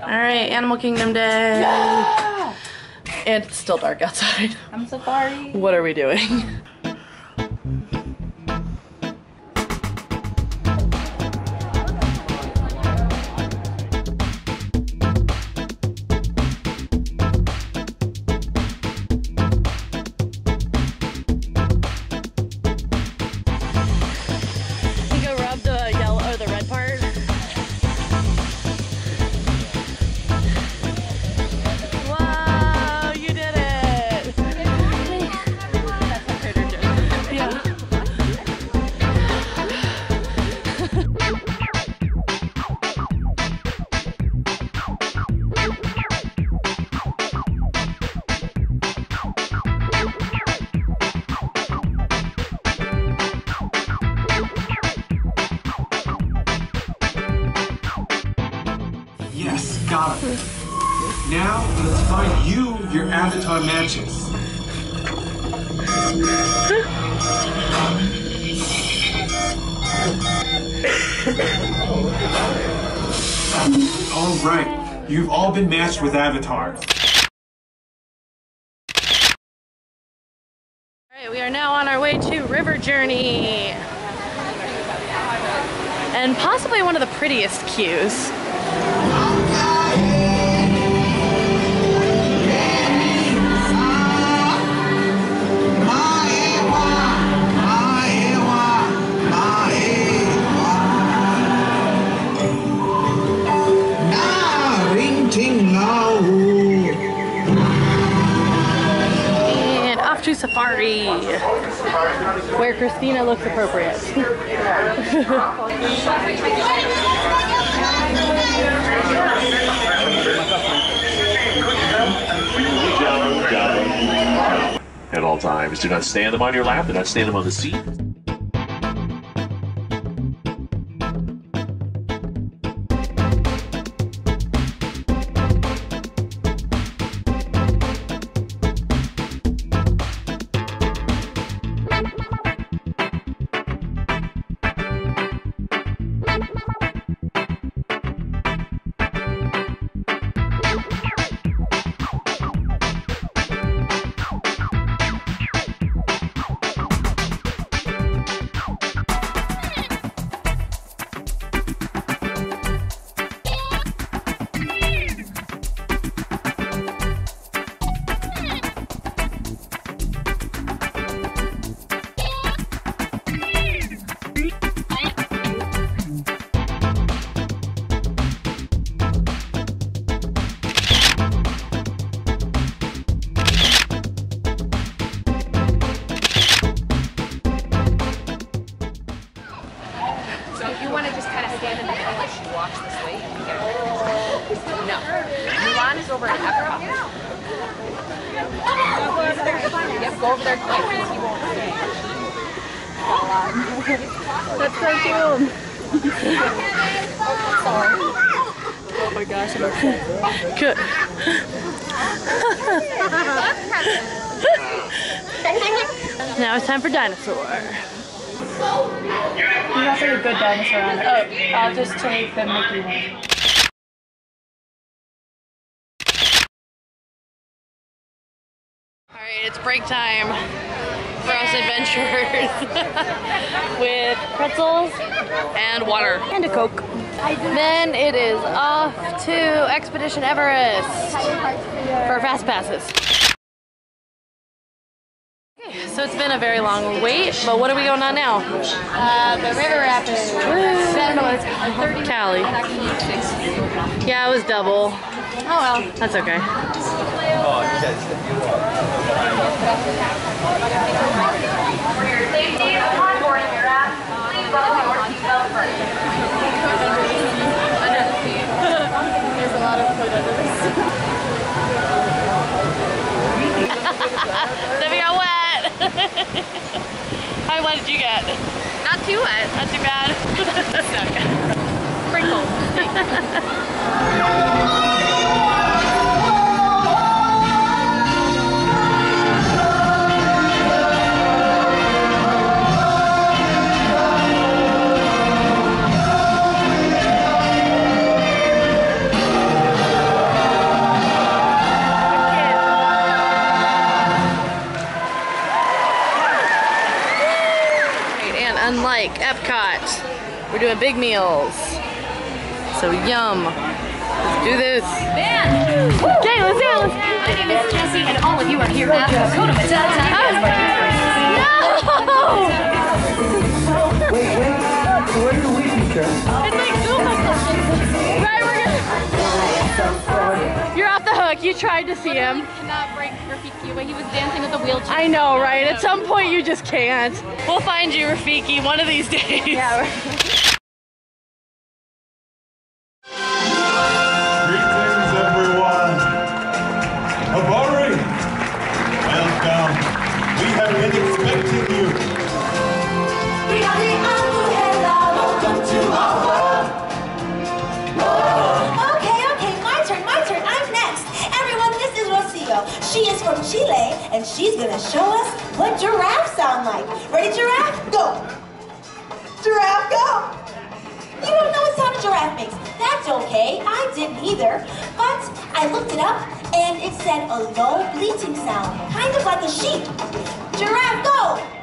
All right, Animal Kingdom Day. Yeah! It's still dark outside. I'm so sorry. What are we doing? Now, let's find you your avatar matches. All right, you've all been matched with avatars. Alright, we are now on our way to River Journey. And possibly one of the prettiest queues. To Safari, where Christina looks appropriate. At all times, do not stand them on your lap. Do not stand them on the seat. So if you want to just kind of stand in the middle as she walks this way, you can get her. No. Mulan is over at Epcot. Yep, go over there quick because he won't stay. That's so cute. oh my gosh, I'm upset. Good. now it's time for dinosaur. You have a good dinosaur on it. Oh, I'll just take the Mickey one. Alright, it's break time for us adventurers with pretzels and water and a Coke. Then it is off to Expedition Everest for fast passes. Okay, so it's been a very long wait, but what are we going on now? Uh, the River Rapids. I don't know what it's called. Kali. Yeah, it was double. Oh well. That's okay. Safety upon boarding your app, please buckle your seatbelt first. There's a lot of food under this. You get? Not too wet. Not too bad. Sprinkled. We're doing big meals. So yum. Let's do this. Okay, let's do it. My name is Jessie, and all of you are here at the Dakota Matata. No! Where do we feature? It's like Zumba sessions. Right, we're gonna. You're off the hook. You tried to see him. Cannot break Rafiki away. He was dancing with a wheelchair. I know, right? At some point, you just can't. We'll find you, Rafiki, one of these days. Yeah. Greetings, She is from Chile, and she's gonna show us what giraffes sound like. Ready, giraffe? Go. Giraffe, go. You don't know what sound a giraffe makes. That's okay. I didn't either. But I looked it up, and it said a low bleating sound, kind of like a sheep. Giraffe, go.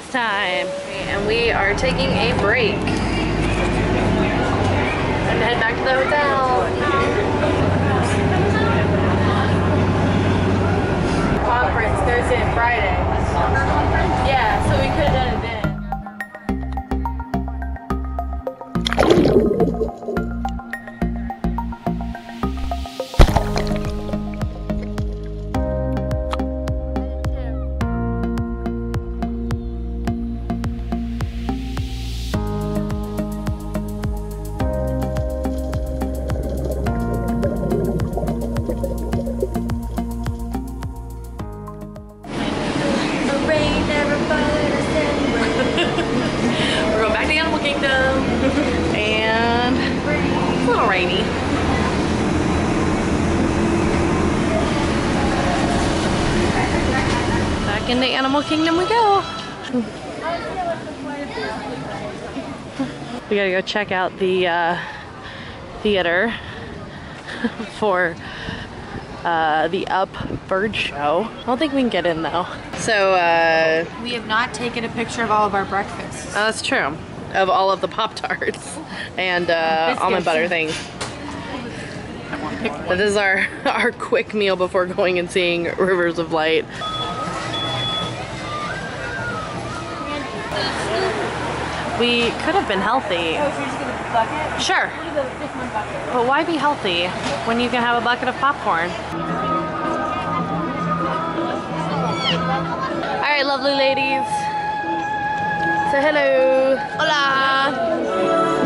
Time. And we are taking a break. And head back to the hotel. Conference Thursday and Friday. Yeah, so we could have Animal Kingdom we go. We gotta go check out the uh, theater for uh, the Up Bird Show. I don't think we can get in though. So, uh, We have not taken a picture of all of our breakfasts. oh, that's true. Of all of the Pop Tarts and uh, almond butter things. But this is our, our quick meal before going and seeing Rivers of Light. We could have been healthy. Oh, so you're just gonna bucket? Sure. What are the fifth one bucket? But why be healthy when you can have a bucket of popcorn? All right, lovely ladies. Say hello. Hola.